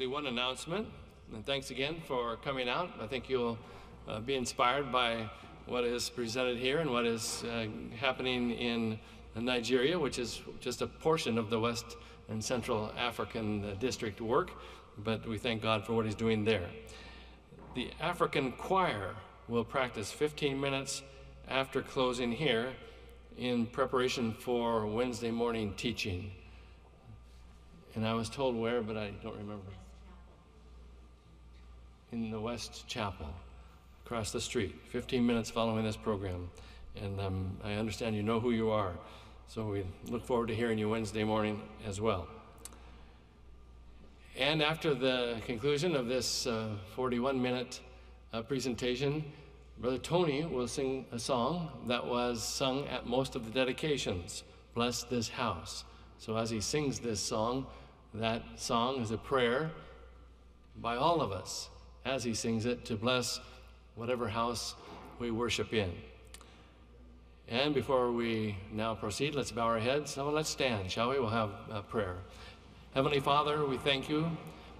actually one announcement, and thanks again for coming out. I think you'll uh, be inspired by what is presented here and what is uh, happening in Nigeria, which is just a portion of the West and Central African uh, District work, but we thank God for what He's doing there. The African choir will practice 15 minutes after closing here in preparation for Wednesday morning teaching. And I was told where, but I don't remember. In the West Chapel, across the street, 15 minutes following this program. And um, I understand you know who you are. So we look forward to hearing you Wednesday morning as well. And after the conclusion of this 41 uh, minute uh, presentation, Brother Tony will sing a song that was sung at most of the dedications Bless This House. So as he sings this song, that song is a prayer by all of us as he sings it to bless whatever house we worship in. And before we now proceed, let's bow our heads. So let's stand, shall we? We'll have a prayer. Heavenly Father, we thank you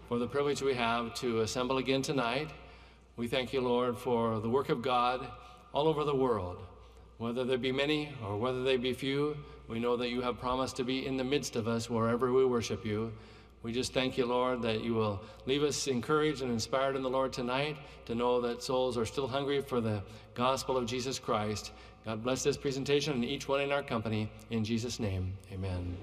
for the privilege we have to assemble again tonight. We thank you, Lord, for the work of God all over the world. Whether there be many or whether they be few, we know that you have promised to be in the midst of us wherever we worship you. We just thank you, Lord, that you will leave us encouraged and inspired in the Lord tonight to know that souls are still hungry for the gospel of Jesus Christ. God bless this presentation and each one in our company. In Jesus' name, amen.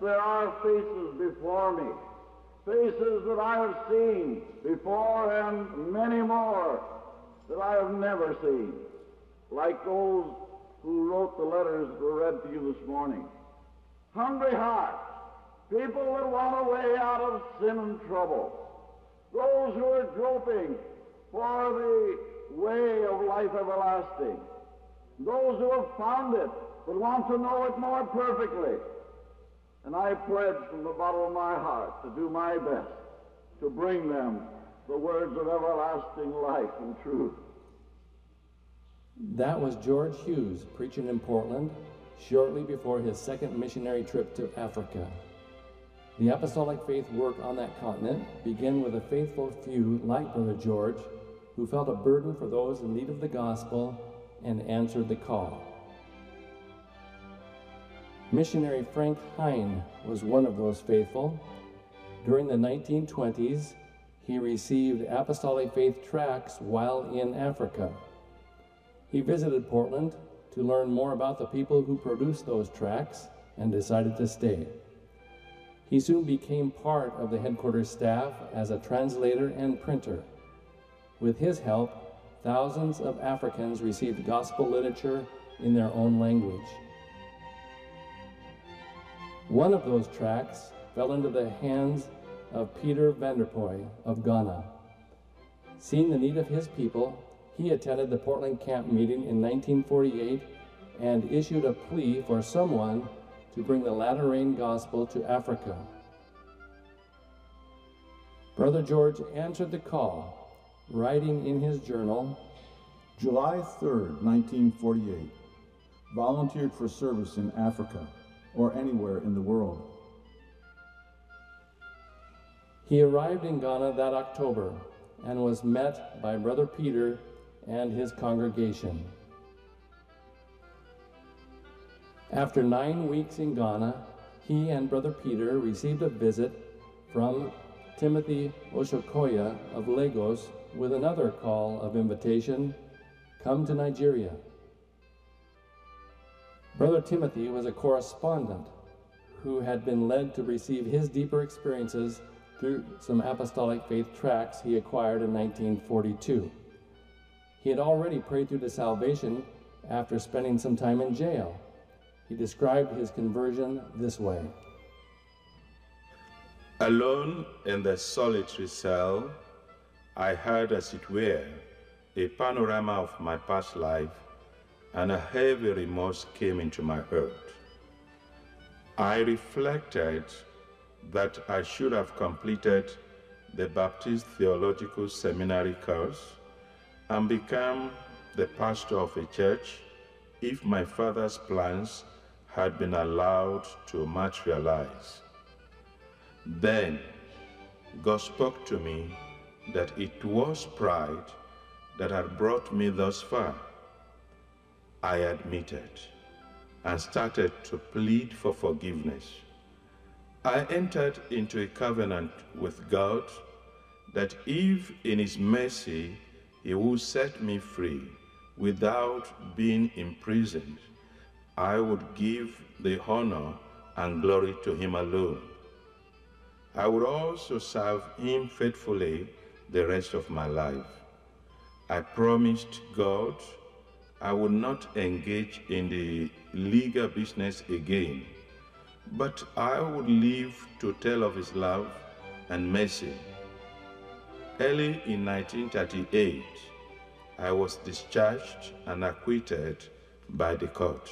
There are faces before me, faces that I have seen before and many more that I have never seen, like those who wrote the letters that were read to you this morning. Hungry hearts, people that want a way out of sin and trouble, those who are groping for the way of life everlasting, those who have found it but want to know it more perfectly. And I pledge from the bottom of my heart to do my best to bring them the words of everlasting life and truth. That was George Hughes preaching in Portland shortly before his second missionary trip to Africa. The apostolic faith work on that continent began with a faithful few like Brother George who felt a burden for those in need of the gospel and answered the call. Missionary Frank Hine was one of those faithful. During the 1920s, he received apostolic faith tracts while in Africa. He visited Portland to learn more about the people who produced those tracts and decided to stay. He soon became part of the headquarters staff as a translator and printer. With his help, thousands of Africans received gospel literature in their own language. One of those tracts fell into the hands of Peter Vanderpuye of Ghana. Seeing the need of his people, he attended the Portland Camp meeting in 1948 and issued a plea for someone to bring the latter rain gospel to Africa. Brother George answered the call, writing in his journal July 3, 1948. Volunteered for service in Africa or anywhere in the world. He arrived in Ghana that October and was met by Brother Peter and his congregation. After nine weeks in Ghana, he and Brother Peter received a visit from Timothy Oshokoya of Lagos with another call of invitation come to Nigeria. Brother Timothy was a correspondent who had been led to receive his deeper experiences through some apostolic faith tracts he acquired in 1942. He had already prayed through to salvation after spending some time in jail. He described his conversion this way Alone in the solitary cell, I heard, as it were, a panorama of my past life and a heavy remorse came into my heart. I reflected that I should have completed the Baptist Theological Seminary course and become the pastor of a church if my father's plans had been allowed to materialize. Then God spoke to me that it was pride that had brought me thus far. I admitted and started to plead for forgiveness. I entered into a covenant with God that if in His mercy He would set me free without being imprisoned, I would give the honor and glory to Him alone. I would also serve Him faithfully the rest of my life. I promised God I would not engage in the legal business again but I would live to tell of his love and mercy. Early in 1938, I was discharged and acquitted by the court.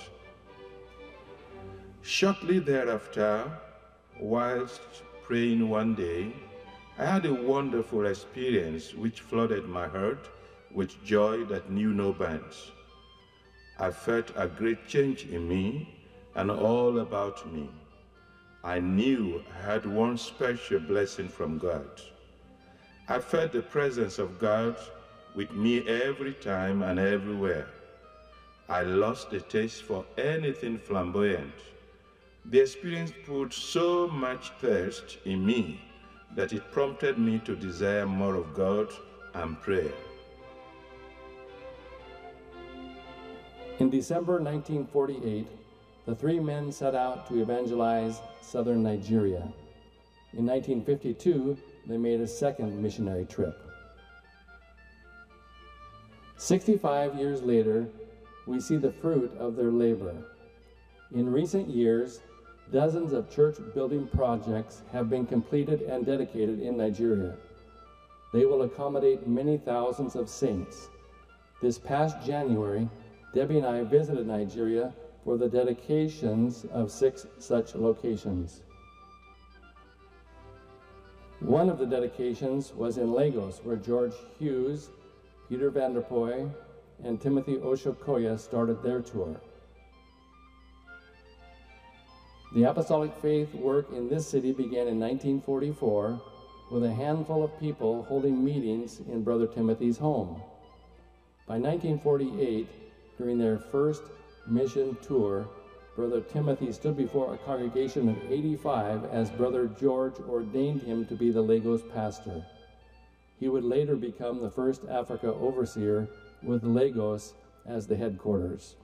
Shortly thereafter, whilst praying one day, I had a wonderful experience which flooded my heart with joy that knew no bounds. I felt a great change in me and all about me. I knew I had one special blessing from God. I felt the presence of God with me every time and everywhere. I lost the taste for anything flamboyant. The experience put so much thirst in me that it prompted me to desire more of God and prayer. In December 1948, the three men set out to evangelize southern Nigeria. In 1952, they made a second missionary trip. 65 years later, we see the fruit of their labor. In recent years, dozens of church building projects have been completed and dedicated in Nigeria. They will accommodate many thousands of saints. This past January, Debbie and I visited Nigeria for the dedications of six such locations. One of the dedications was in Lagos, where George Hughes, Peter Vanderpuye, and Timothy Oshokoya started their tour. The apostolic faith work in this city began in 1944 with a handful of people holding meetings in Brother Timothy's home. By 1948, during their first mission tour, Brother Timothy stood before a congregation of 85 as Brother George ordained him to be the Lagos pastor. He would later become the first Africa overseer with Lagos as the headquarters.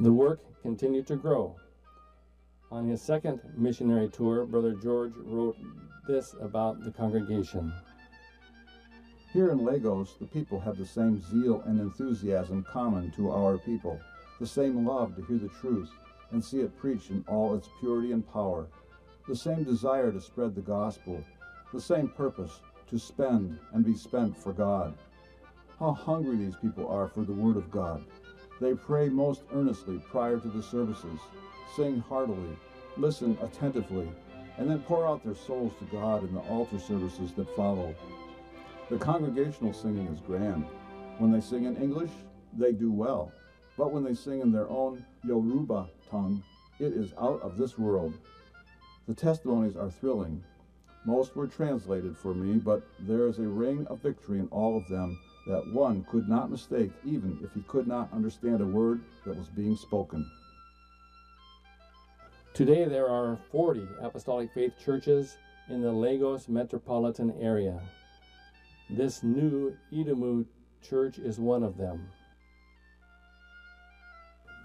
The work continued to grow. On his second missionary tour, Brother George wrote this about the congregation. Here in Lagos, the people have the same zeal and enthusiasm common to our people, the same love to hear the truth and see it preached in all its purity and power, the same desire to spread the gospel, the same purpose to spend and be spent for God. How hungry these people are for the Word of God. They pray most earnestly prior to the services, sing heartily, listen attentively, and then pour out their souls to God in the altar services that follow. The congregational singing is grand. When they sing in English, they do well. But when they sing in their own Yoruba tongue, it is out of this world. The testimonies are thrilling. Most were translated for me, but there is a ring of victory in all of them that one could not mistake even if he could not understand a word that was being spoken. Today there are 40 Apostolic Faith churches in the Lagos metropolitan area. This new Idimu church is one of them.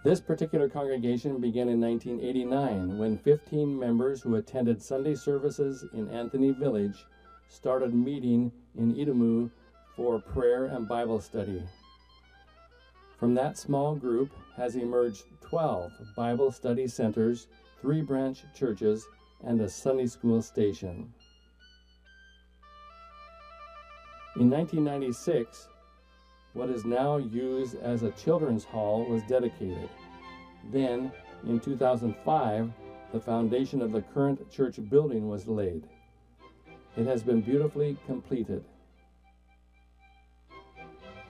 This particular congregation began in 1989 when 15 members who attended Sunday services in Anthony Village started meeting in Idimu for prayer and Bible study. From that small group has emerged 12 Bible study centers, three branch churches, and a Sunday school station. In 1996, what is now used as a children's hall was dedicated. Then, in 2005, the foundation of the current church building was laid. It has been beautifully completed.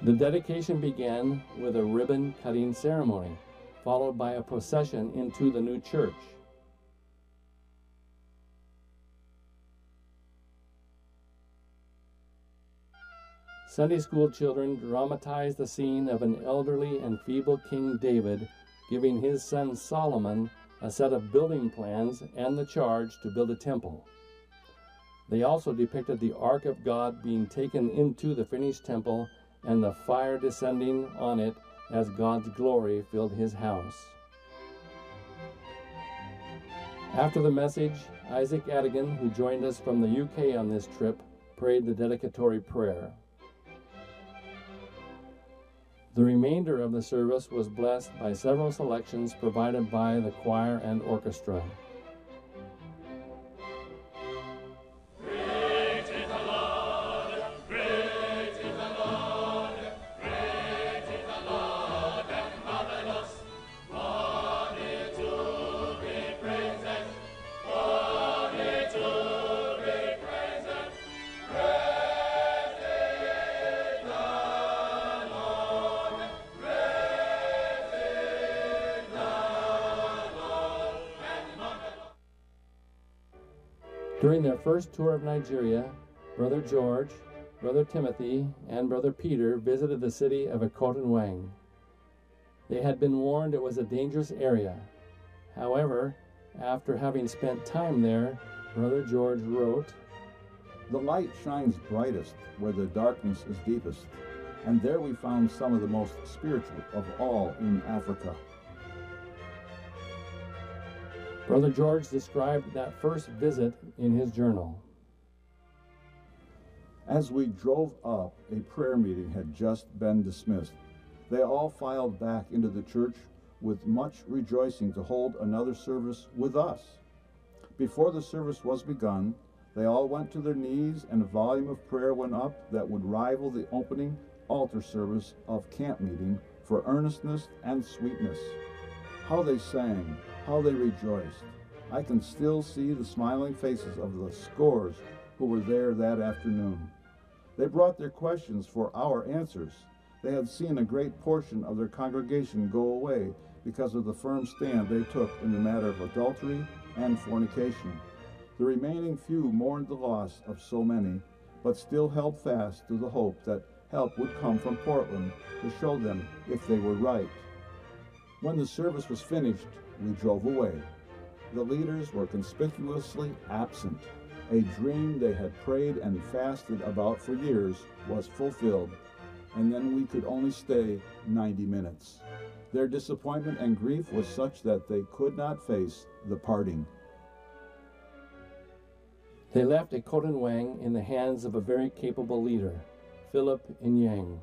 The dedication began with a ribbon cutting ceremony, followed by a procession into the new church. Sunday school children dramatized the scene of an elderly and feeble King David giving his son Solomon a set of building plans and the charge to build a temple. They also depicted the Ark of God being taken into the finished temple and the fire descending on it as God's glory filled his house. After the message, Isaac Adigan, who joined us from the UK on this trip, prayed the dedicatory prayer. The remainder of the service was blessed by several selections provided by the choir and orchestra. First tour of Nigeria, Brother George, Brother Timothy, and Brother Peter visited the city of Wang. They had been warned it was a dangerous area. However, after having spent time there, Brother George wrote, The light shines brightest where the darkness is deepest, and there we found some of the most spiritual of all in Africa. Brother George described that first visit in his journal. As we drove up, a prayer meeting had just been dismissed. They all filed back into the church with much rejoicing to hold another service with us. Before the service was begun, they all went to their knees and a volume of prayer went up that would rival the opening altar service of camp meeting for earnestness and sweetness. How they sang, how they rejoiced. I can still see the smiling faces of the scores who were there that afternoon. They brought their questions for our answers. They had seen a great portion of their congregation go away because of the firm stand they took in the matter of adultery and fornication. The remaining few mourned the loss of so many, but still held fast to the hope that help would come from Portland to show them if they were right. When the service was finished, we drove away. The leaders were conspicuously absent. A dream they had prayed and fasted about for years was fulfilled, and then we could only stay 90 minutes. Their disappointment and grief was such that they could not face the parting. They left Wang in the hands of a very capable leader, Philip Inyang.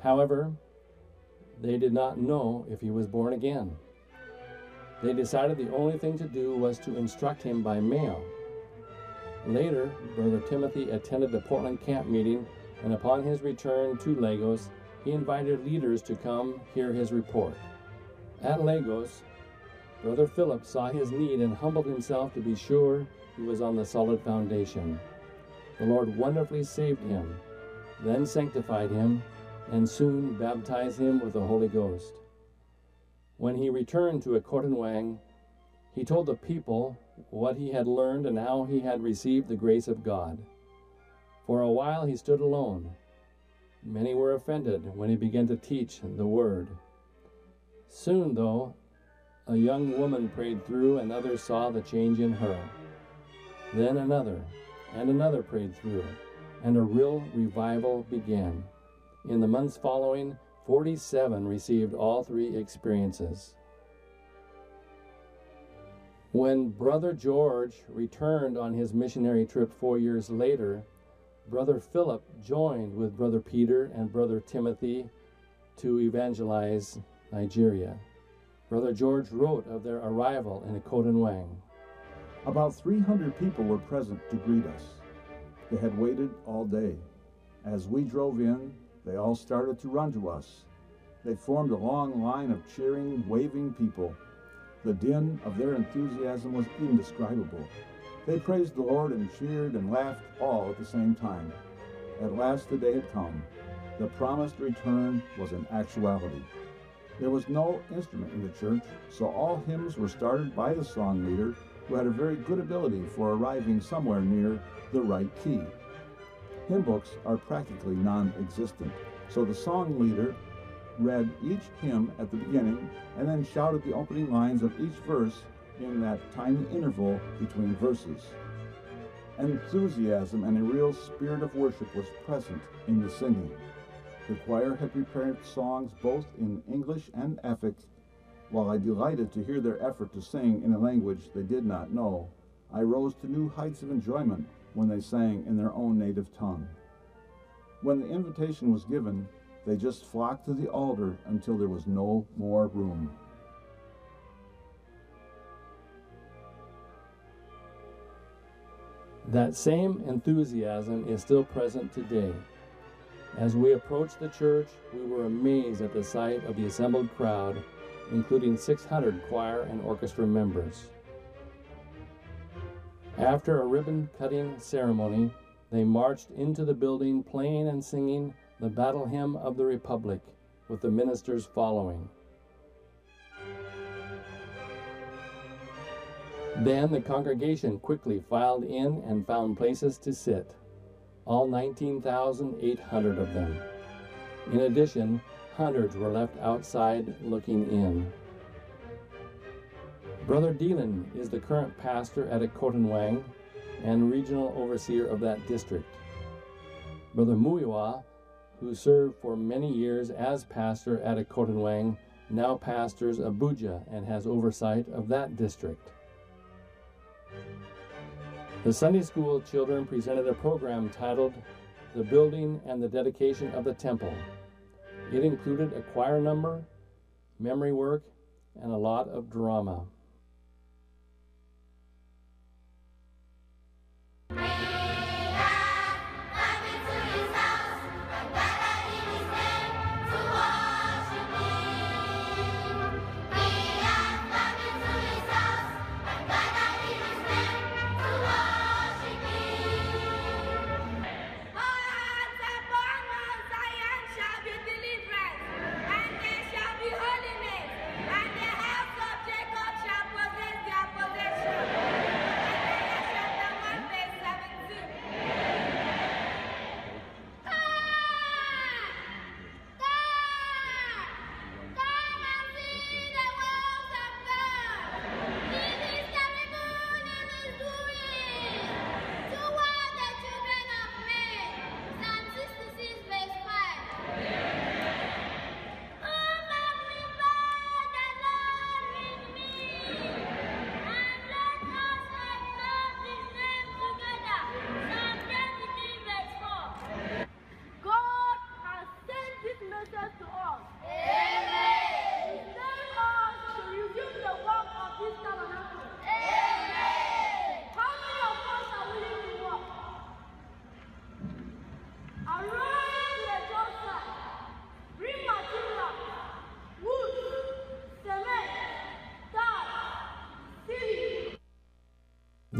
However, they did not know if he was born again. They decided the only thing to do was to instruct him by mail. Later, Brother Timothy attended the Portland camp meeting, and upon his return to Lagos, he invited leaders to come hear his report. At Lagos, Brother Philip saw his need and humbled himself to be sure he was on the solid foundation. The Lord wonderfully saved him, then sanctified him, and soon baptized him with the Holy Ghost. When he returned to Wang, he told the people what he had learned and how he had received the grace of God. For a while he stood alone. Many were offended when he began to teach the word. Soon, though, a young woman prayed through, and others saw the change in her. Then another, and another prayed through, and a real revival began. In the months following, 47 received all three experiences. When Brother George returned on his missionary trip four years later, Brother Philip joined with Brother Peter and Brother Timothy to evangelize Nigeria. Brother George wrote of their arrival in Wang. About 300 people were present to greet us. They had waited all day. As we drove in, they all started to run to us. They formed a long line of cheering, waving people. The din of their enthusiasm was indescribable. They praised the Lord and cheered and laughed all at the same time. At last the day had come. The promised return was an actuality. There was no instrument in the church, so all hymns were started by the song leader, who had a very good ability for arriving somewhere near the right key. Hymn books are practically non existent, so the song leader read each hymn at the beginning and then shouted the opening lines of each verse in that tiny interval between verses. Enthusiasm and a real spirit of worship was present in the singing. The choir had prepared songs both in English and Efik. While I delighted to hear their effort to sing in a language they did not know, I rose to new heights of enjoyment when they sang in their own native tongue. When the invitation was given, they just flocked to the altar until there was no more room. That same enthusiasm is still present today. As we approached the church, we were amazed at the sight of the assembled crowd, including 600 choir and orchestra members. After a ribbon cutting ceremony, they marched into the building playing and singing the battle hymn of the Republic, with the ministers following. Then the congregation quickly filed in and found places to sit all 19,800 of them. In addition, hundreds were left outside looking in. Brother Dealin is the current pastor at Ekotanwang and regional overseer of that district. Brother Muyiwa, who served for many years as pastor at Ekotanwang, now pastors Abuja and has oversight of that district. The Sunday school children presented a program titled The Building and the Dedication of the Temple. It included a choir number, memory work, and a lot of drama.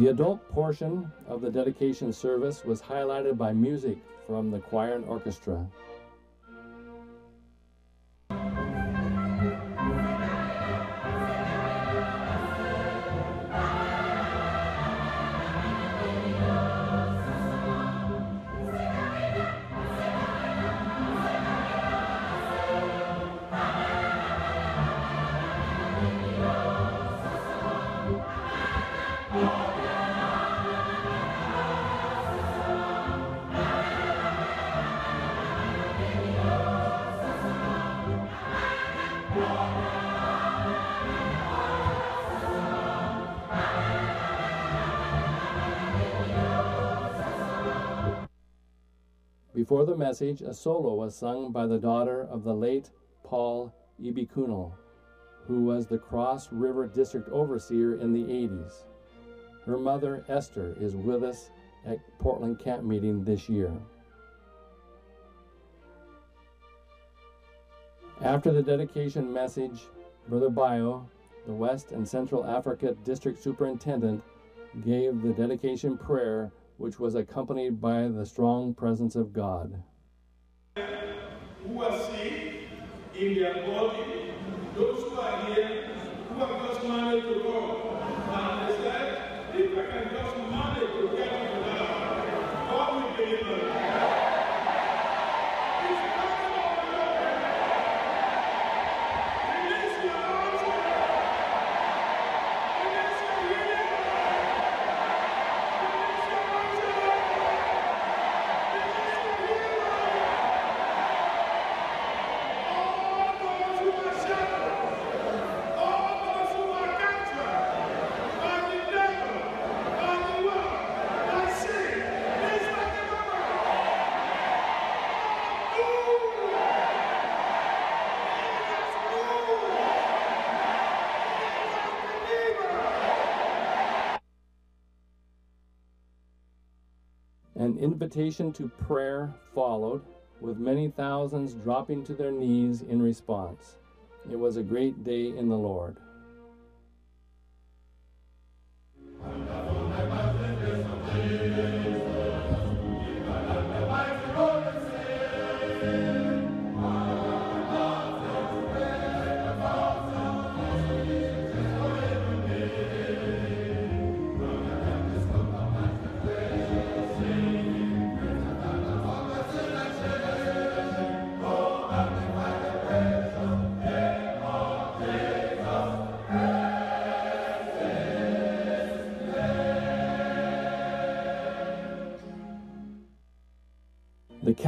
The adult portion of the dedication service was highlighted by music from the choir and orchestra. Message, a solo was sung by the daughter of the late Paul Ibikunle, who was the Cross River District Overseer in the 80s. Her mother, Esther, is with us at Portland Camp Meeting this year. After the dedication message, Brother Bio, the West and Central Africa District Superintendent, gave the dedication prayer, which was accompanied by the strong presence of God. Who are in their body, those who are here, who have just managed to go, and they said, if I can just manage to get to that, God will deliver me. It's coming over you. Release your arms. Release your healing. Release your answer. Release your healing. All those who are shackled, all those who are captured by the devil, by the world, by sin, please let them An invitation to prayer followed, with many thousands dropping to their knees in response. It was a great day in the Lord.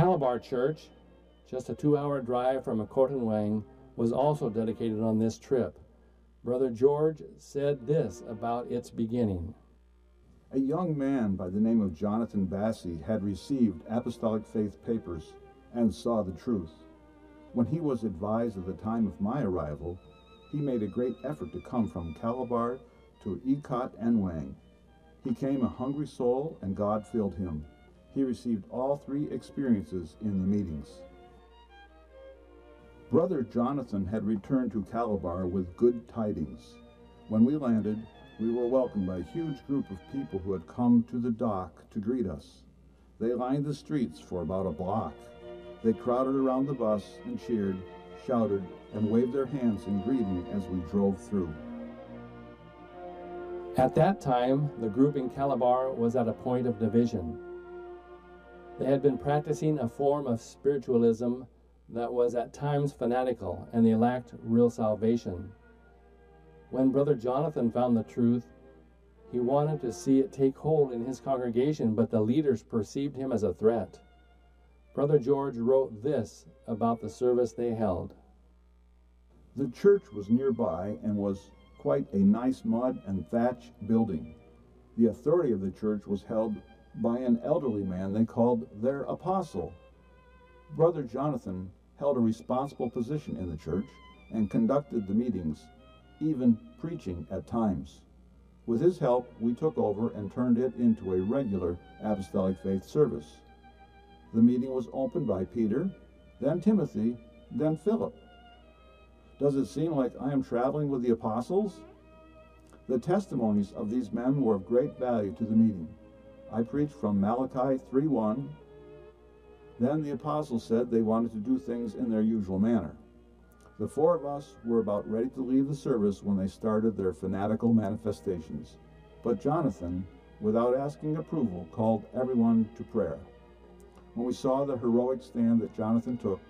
Calabar Church, just a two hour drive from Wang, was also dedicated on this trip. Brother George said this about its beginning. A young man by the name of Jonathan Bassey had received apostolic faith papers and saw the truth. When he was advised of the time of my arrival, he made a great effort to come from Calabar to Ikot and Wang. He came a hungry soul, and God filled him. He received all three experiences in the meetings. Brother Jonathan had returned to Calabar with good tidings. When we landed, we were welcomed by a huge group of people who had come to the dock to greet us. They lined the streets for about a block. They crowded around the bus and cheered, shouted, and waved their hands in greeting as we drove through. At that time, the group in Calabar was at a point of division. They had been practicing a form of spiritualism that was at times fanatical, and they lacked real salvation. When Brother Jonathan found the truth, he wanted to see it take hold in his congregation, but the leaders perceived him as a threat. Brother George wrote this about the service they held. The church was nearby and was quite a nice mud and thatch building. The authority of the church was held by an elderly man they called their apostle. Brother Jonathan held a responsible position in the church and conducted the meetings, even preaching at times. With his help, we took over and turned it into a regular apostolic faith service. The meeting was opened by Peter, then Timothy, then Philip. Does it seem like I am traveling with the apostles? The testimonies of these men were of great value to the meeting. I preached from Malachi 3:1. Then the apostles said they wanted to do things in their usual manner. The four of us were about ready to leave the service when they started their fanatical manifestations. But Jonathan, without asking approval, called everyone to prayer. When we saw the heroic stand that Jonathan took,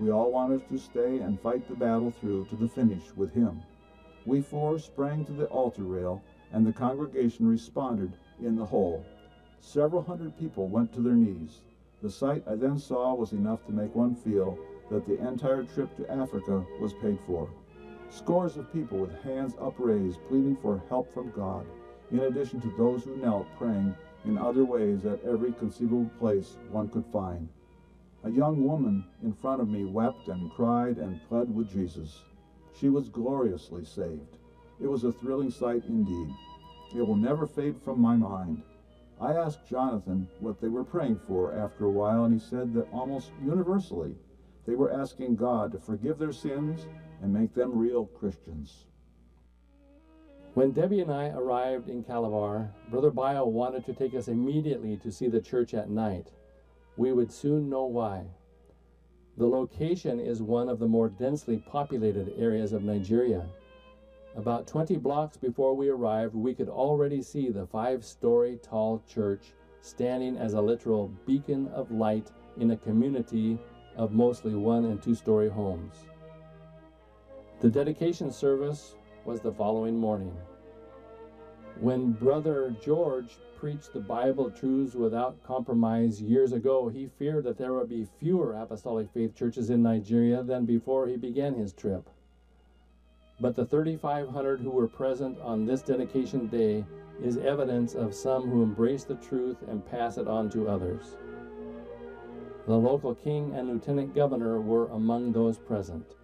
we all wanted to stay and fight the battle through to the finish with him. We four sprang to the altar rail, and the congregation responded in the whole. Several hundred people went to their knees. The sight I then saw was enough to make one feel that the entire trip to Africa was paid for. Scores of people with hands upraised pleading for help from God, in addition to those who knelt praying in other ways at every conceivable place one could find. A young woman in front of me wept and cried and pled with Jesus. She was gloriously saved. It was a thrilling sight indeed. It will never fade from my mind. I asked Jonathan what they were praying for after a while, and he said that almost universally they were asking God to forgive their sins and make them real Christians. When Debbie and I arrived in Calabar, Brother Bio wanted to take us immediately to see the church at night. We would soon know why. The location is one of the more densely populated areas of Nigeria. About 20 blocks before we arrived, we could already see the five story tall church standing as a literal beacon of light in a community of mostly one and two story homes. The dedication service was the following morning. When Brother George preached the Bible truths without compromise years ago, he feared that there would be fewer apostolic faith churches in Nigeria than before he began his trip. But the 3,500 who were present on this dedication day is evidence of some who embrace the truth and pass it on to others. The local king and lieutenant governor were among those present.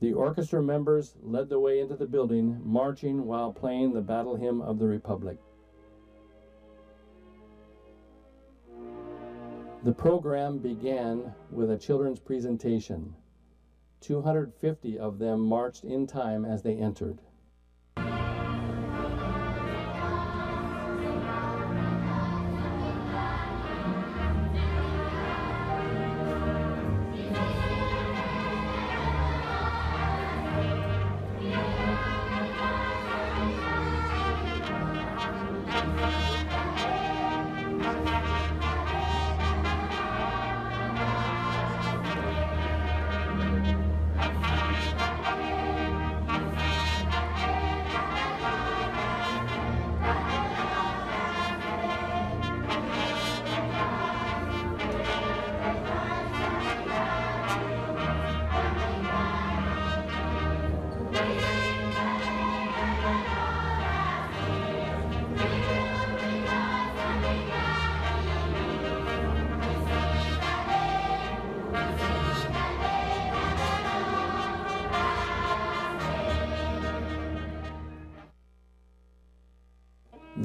The orchestra members led the way into the building, marching while playing the battle hymn of the Republic. The program began with a children's presentation. 250 of them marched in time as they entered.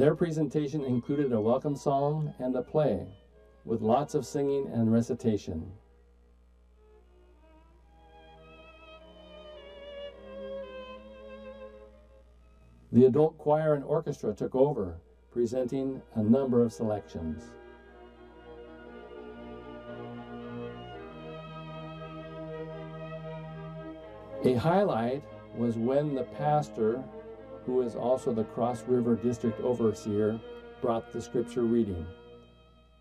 Their presentation included a welcome song and a play, with lots of singing and recitation. The adult choir and orchestra took over, presenting a number of selections. A highlight was when the pastor who is also the Cross River District Overseer, brought the scripture reading.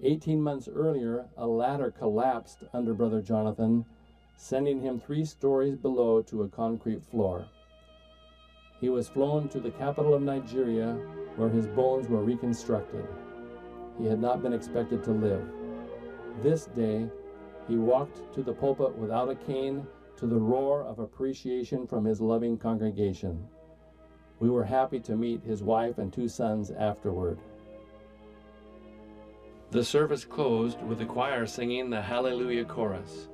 Eighteen months earlier, a ladder collapsed under Brother Jonathan, sending him three stories below to a concrete floor. He was flown to the capital of Nigeria, where his bones were reconstructed. He had not been expected to live. This day, he walked to the pulpit without a cane to the roar of appreciation from his loving congregation. We were happy to meet his wife and two sons afterward. The service closed with the choir singing the Hallelujah Chorus.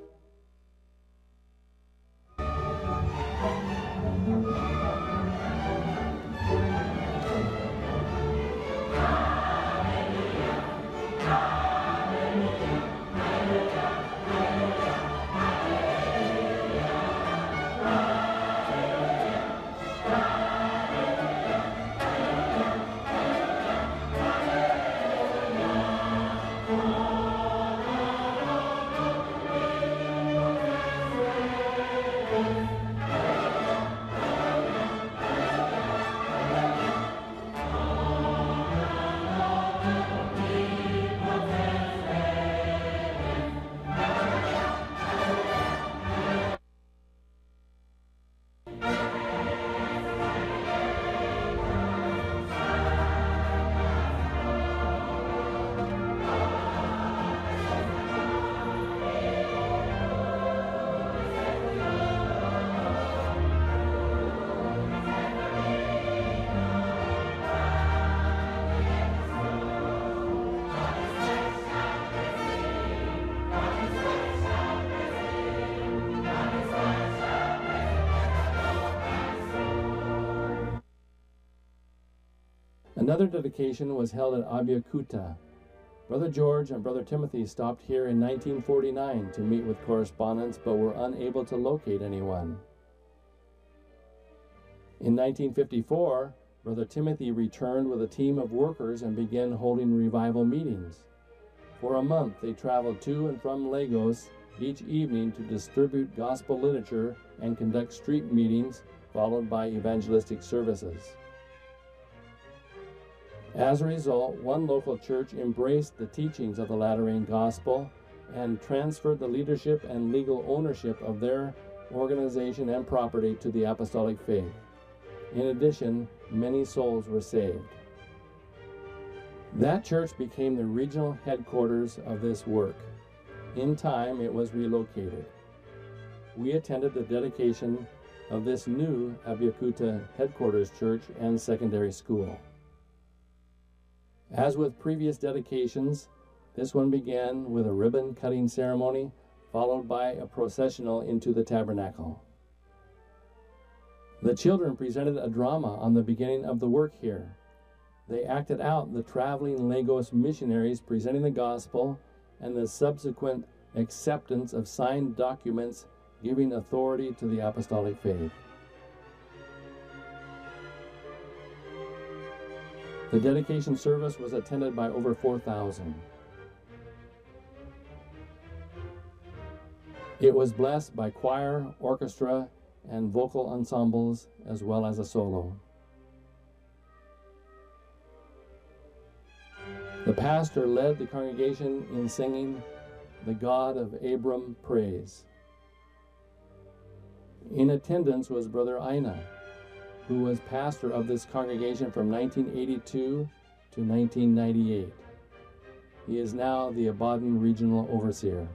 Another dedication was held at Abeokuta. Brother George and Brother Timothy stopped here in 1949 to meet with correspondents but were unable to locate anyone. In 1954, Brother Timothy returned with a team of workers and began holding revival meetings. For a month, they traveled to and from Lagos each evening to distribute gospel literature and conduct street meetings, followed by evangelistic services. As a result, one local church embraced the teachings of the latter rain gospel and transferred the leadership and legal ownership of their organization and property to the apostolic faith. In addition, many souls were saved. That church became the regional headquarters of this work. In time, it was relocated. We attended the dedication of this new Abeokuta headquarters church and secondary school. As with previous dedications, this one began with a ribbon cutting ceremony, followed by a processional into the tabernacle. The children presented a drama on the beginning of the work here. They acted out the traveling Lagos missionaries presenting the gospel and the subsequent acceptance of signed documents giving authority to the apostolic faith. The dedication service was attended by over 4,000. It was blessed by choir, orchestra, and vocal ensembles, as well as a solo. The pastor led the congregation in singing the God of Abram praise. In attendance was Brother Aina, who was pastor of this congregation from 1982 to 1998. He is now the Ibadan Regional Overseer.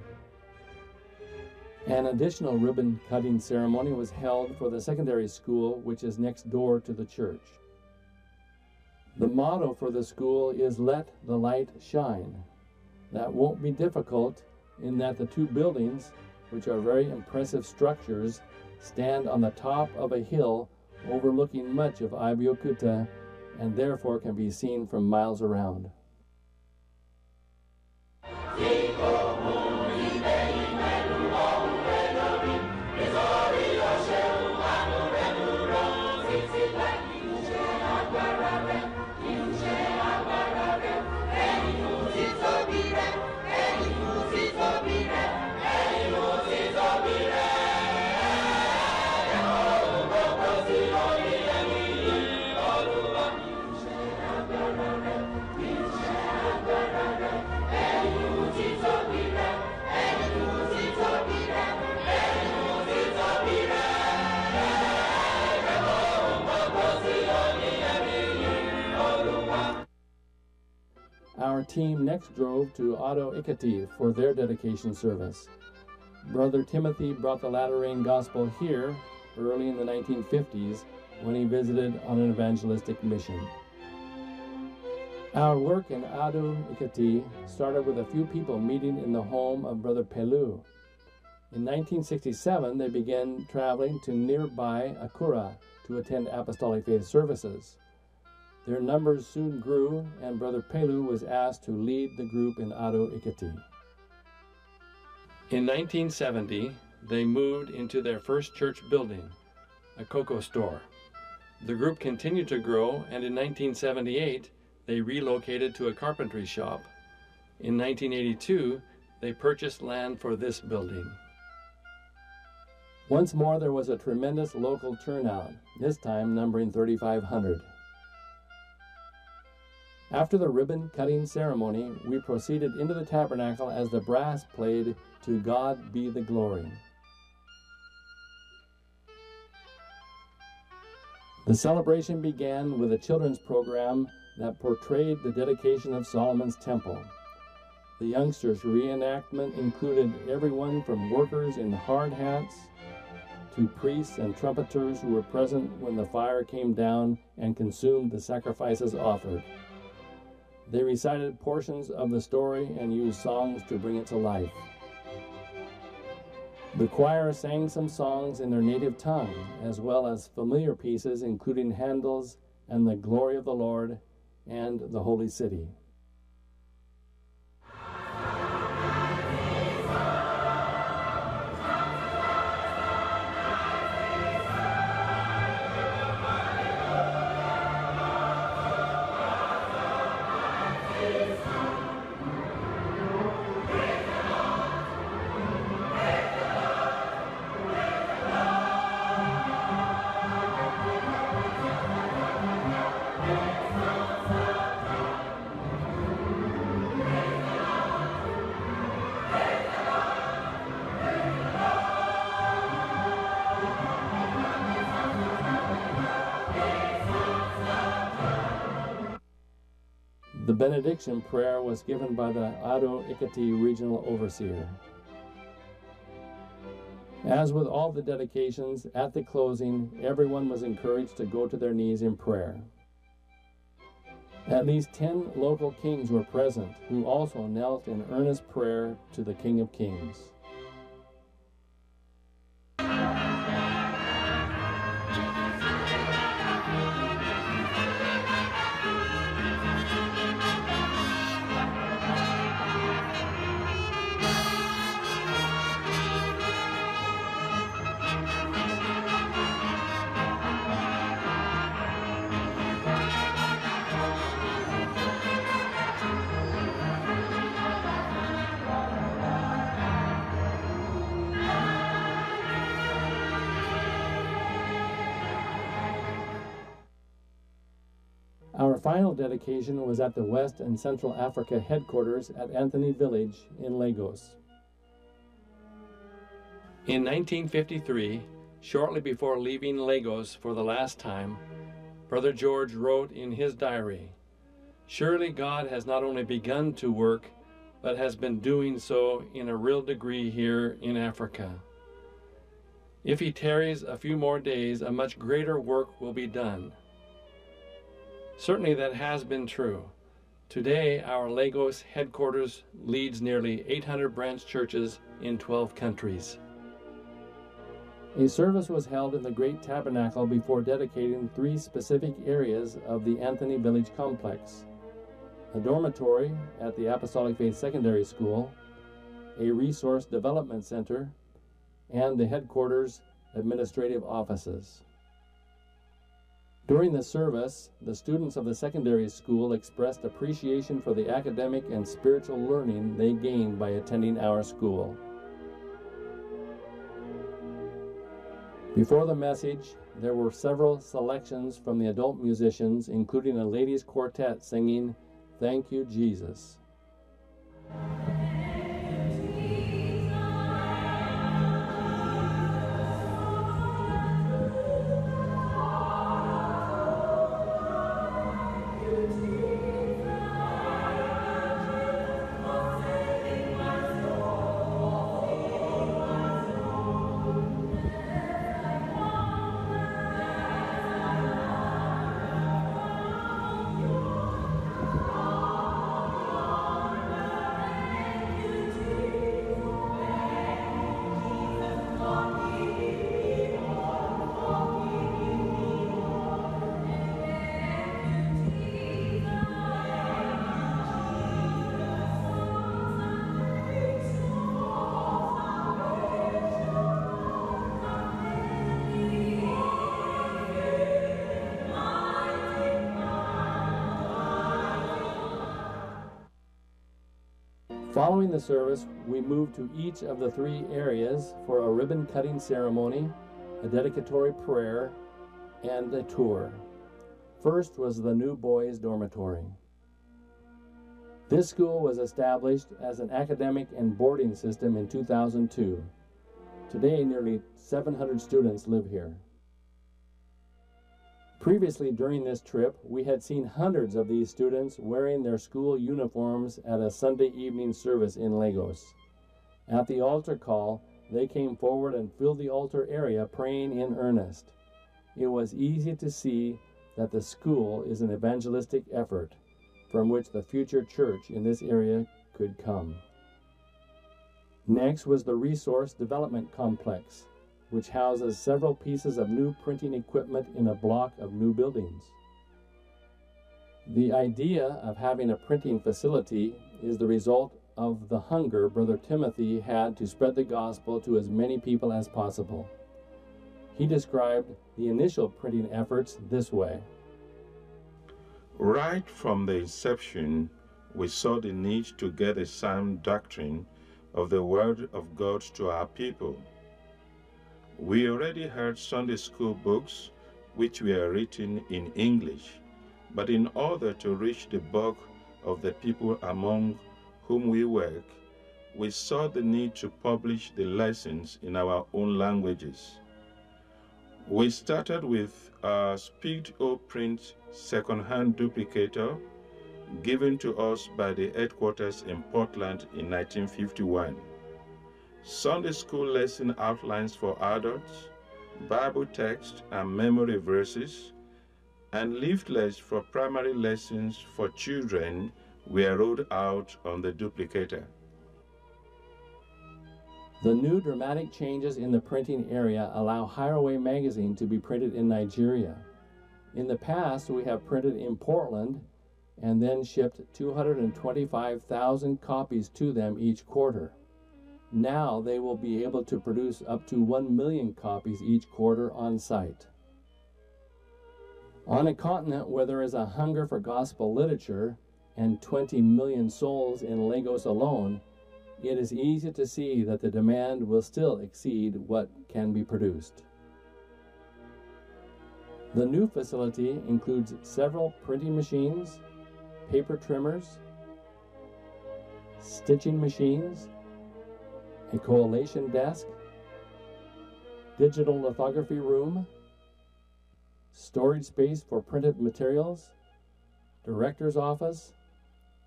An additional ribbon cutting ceremony was held for the secondary school, which is next door to the church. The motto for the school is Let the Light Shine. That won't be difficult in that the two buildings, which are very impressive structures, stand on the top of a hill overlooking much of Abeokuta and therefore can be seen from miles around. Next drove to Ado Ekiti for their dedication service. Brother Timothy brought the latter rain gospel here early in the 1950s when he visited on an evangelistic mission. Our work in Ado Ekiti started with a few people meeting in the home of Brother Pelu. In 1967, they began traveling to nearby Akure to attend apostolic faith services. Their numbers soon grew, and Brother Pelu was asked to lead the group in Ado Ekiti. In 1970, they moved into their first church building, a cocoa store. The group continued to grow, and in 1978, they relocated to a carpentry shop. In 1982, they purchased land for this building. Once more, there was a tremendous local turnout, this time numbering 3,500. After the ribbon cutting ceremony, we proceeded into the tabernacle as the brass played To God Be the Glory. The celebration began with a children's program that portrayed the dedication of Solomon's temple. The youngsters' reenactment included everyone from workers in hard hats to priests and trumpeters who were present when the fire came down and consumed the sacrifices offered. They recited portions of the story and used songs to bring it to life. The choir sang some songs in their native tongue, as well as familiar pieces including Handel's and the Glory of the Lord and the Holy City. Benediction prayer was given by the Ado Ekiti Regional Overseer. As with all the dedications, at the closing, everyone was encouraged to go to their knees in prayer. At least 10 local kings were present who also knelt in earnest prayer to the King of Kings. Dedication was at the West and Central Africa headquarters at Anthony Village in Lagos. In 1953, shortly before leaving Lagos for the last time, Brother George wrote in his diary Surely God has not only begun to work, but has been doing so in a real degree here in Africa. If he tarries a few more days, a much greater work will be done. Certainly that has been true. Today, our Lagos headquarters leads nearly 800 branch churches in 12 countries. A service was held in the Great Tabernacle before dedicating three specific areas of the Anthony Village complex a dormitory at the Apostolic Faith Secondary School, a resource development center, and the headquarters administrative offices. During the service, the students of the secondary school expressed appreciation for the academic and spiritual learning they gained by attending our school. Before the message, there were several selections from the adult musicians, including a ladies' quartet singing Thank You, Jesus. Following the service, we moved to each of the three areas for a ribbon cutting ceremony, a dedicatory prayer, and a tour. First was the new boys' dormitory. This school was established as an academic and boarding system in 2002. Today, nearly 700 students live here. Previously, during this trip, we had seen hundreds of these students wearing their school uniforms at a Sunday evening service in Lagos. At the altar call, they came forward and filled the altar area praying in earnest. It was easy to see that the school is an evangelistic effort from which the future church in this area could come. Next was the Resource Development Complex which houses several pieces of new printing equipment in a block of new buildings. The idea of having a printing facility is the result of the hunger Brother Timothy had to spread the gospel to as many people as possible. He described the initial printing efforts this way Right from the inception, we saw the need to get a sound doctrine of the Word of God to our people. We already had Sunday school books which were written in English, but in order to reach the bulk of the people among whom we work, we saw the need to publish the lessons in our own languages. We started with a Speed O Print second-hand duplicator given to us by the headquarters in Portland in 1951. Sunday school lesson outlines for adults, Bible text and memory verses, and leaflets for primary lessons for children were rolled out on the duplicator. The new dramatic changes in the printing area allow Highway magazine to be printed in Nigeria. In the past, we have printed in Portland and then shipped 225,000 copies to them each quarter. Now they will be able to produce up to 1 million copies each quarter on site. On a continent where there is a hunger for gospel literature and 20 million souls in Lagos alone, it is easy to see that the demand will still exceed what can be produced. The new facility includes several printing machines, paper trimmers, stitching machines, a collation desk, digital lithography room, storage space for printed materials, director's office,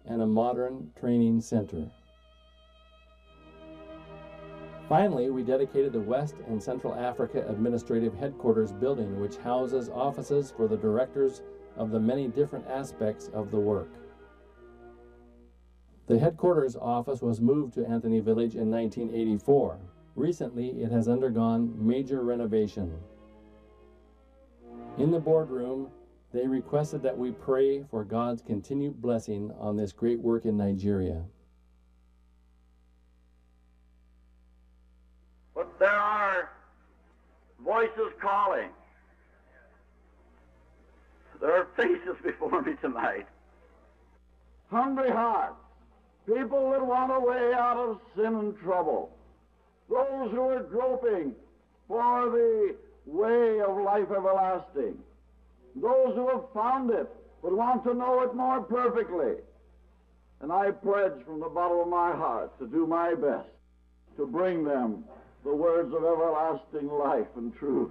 and a modern training center. Finally, we dedicated the West and Central Africa Administrative Headquarters building, which houses offices for the directors of the many different aspects of the work. The headquarters office was moved to Anthony Village in 1984. Recently, it has undergone major renovation. In the boardroom, they requested that we pray for God's continued blessing on this great work in Nigeria. But there are voices calling. There are faces before me tonight. Hungry hearts. People that want a way out of sin and trouble. Those who are groping for the way of life everlasting. Those who have found it but want to know it more perfectly. And I pledge from the bottom of my heart to do my best to bring them the words of everlasting life and truth.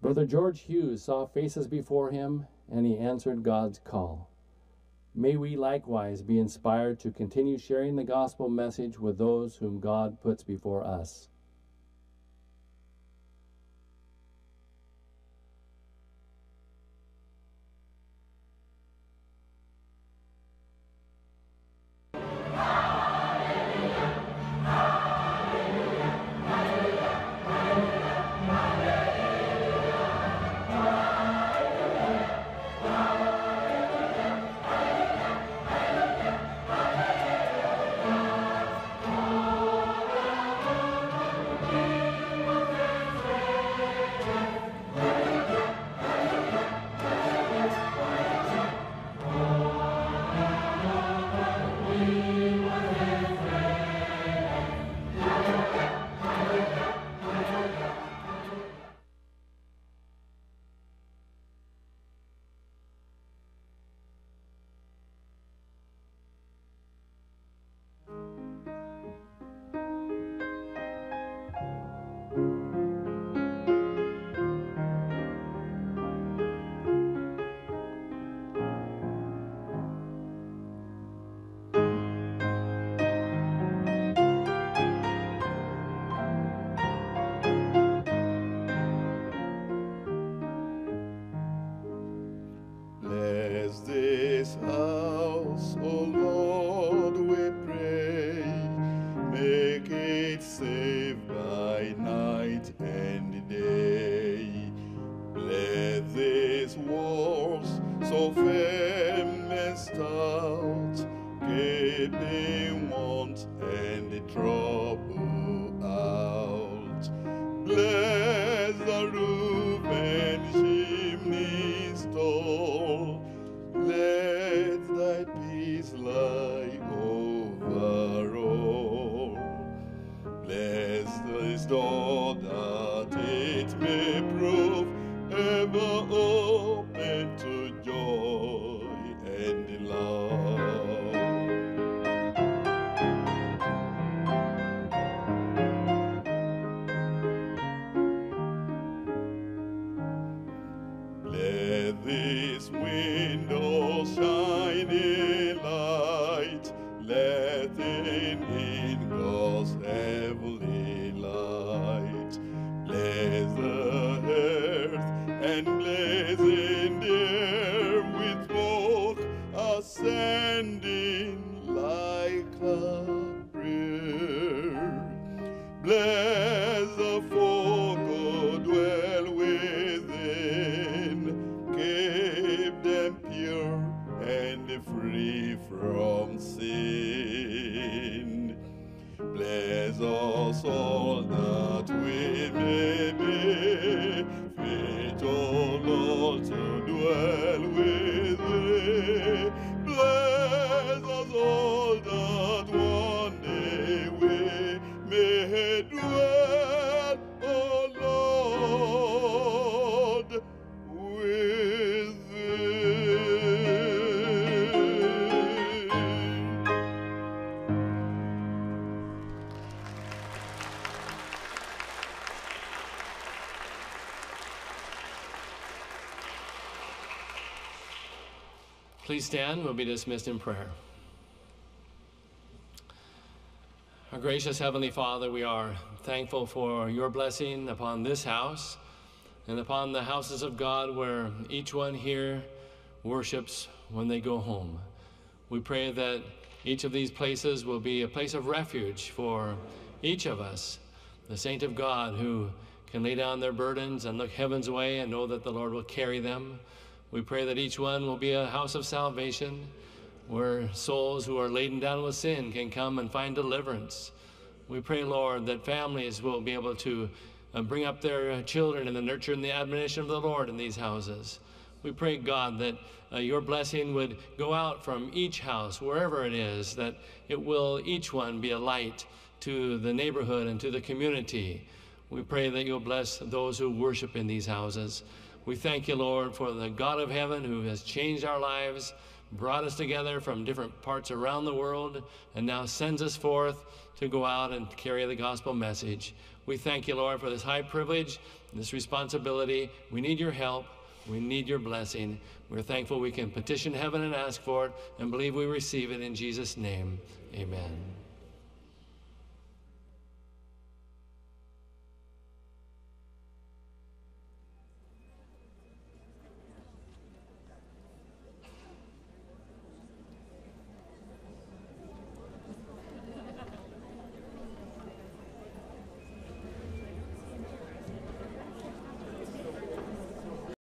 Brother George Hughes saw faces before him and he answered God's call. May we likewise be inspired to continue sharing the gospel message with those whom God puts before us. Please stand. We'll be dismissed in prayer. Our gracious Heavenly Father, we are thankful for your blessing upon this house and upon the houses of God where each one here worships when they go home. We pray that each of these places will be a place of refuge for each of us, the saint of God who can lay down their burdens and look heaven's way and know that the Lord will carry them. We pray that each one will be a house of salvation where souls who are laden down with sin can come and find deliverance. We pray, Lord, that families will be able to uh, bring up their children in the nurture and the admonition of the Lord in these houses. We pray, God, that uh, your blessing would go out from each house, wherever it is, that it will each one be a light to the neighborhood and to the community. We pray that you'll bless those who worship in these houses. We thank you, Lord, for the God of heaven who has changed our lives, brought us together from different parts around the world, and now sends us forth to go out and carry the gospel message. We thank you, Lord, for this high privilege, this responsibility. We need your help. We need your blessing. We're thankful we can petition heaven and ask for it and believe we receive it in Jesus' name. Amen.